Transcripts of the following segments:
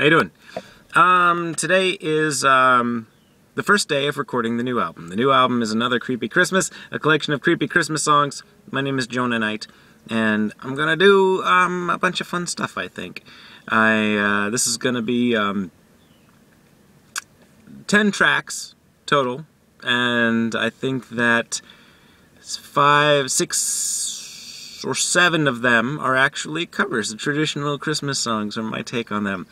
How you doing? Um, today is um, the first day of recording the new album. The new album is another Creepy Christmas, a collection of creepy Christmas songs. My name is Jonah Knight, and I'm gonna do um, a bunch of fun stuff. I think. I uh, this is gonna be um, ten tracks total, and I think that five, six or seven of them are actually covers, the traditional Christmas songs, or my take on them.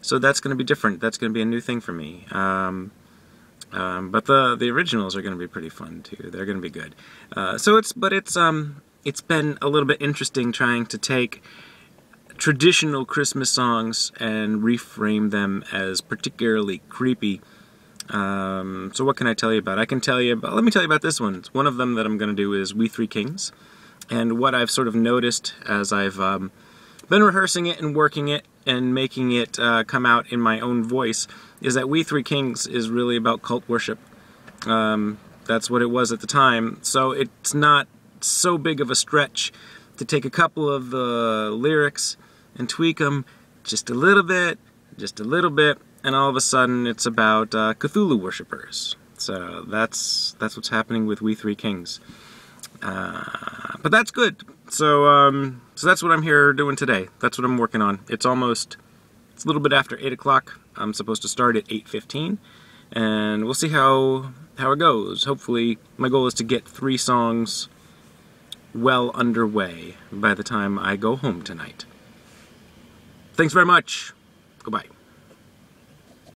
So that's going to be different. That's going to be a new thing for me. Um, um, but the the originals are going to be pretty fun too. They're going to be good. Uh, so it's but it's um it's been a little bit interesting trying to take traditional Christmas songs and reframe them as particularly creepy. Um, so what can I tell you about? I can tell you about. Let me tell you about this one. One of them that I'm going to do is "We Three Kings." And what I've sort of noticed as I've um, been rehearsing it and working it and making it uh, come out in my own voice is that We Three Kings is really about cult worship. Um, that's what it was at the time. So it's not so big of a stretch to take a couple of the lyrics and tweak them just a little bit, just a little bit, and all of a sudden it's about uh, Cthulhu worshippers. So that's that's what's happening with We Three Kings. Uh, but that's good. So, um, so that's what I'm here doing today. That's what I'm working on. It's almost, it's a little bit after 8 o'clock. I'm supposed to start at 8.15. And we'll see how, how it goes. Hopefully, my goal is to get three songs well underway by the time I go home tonight. Thanks very much. Goodbye.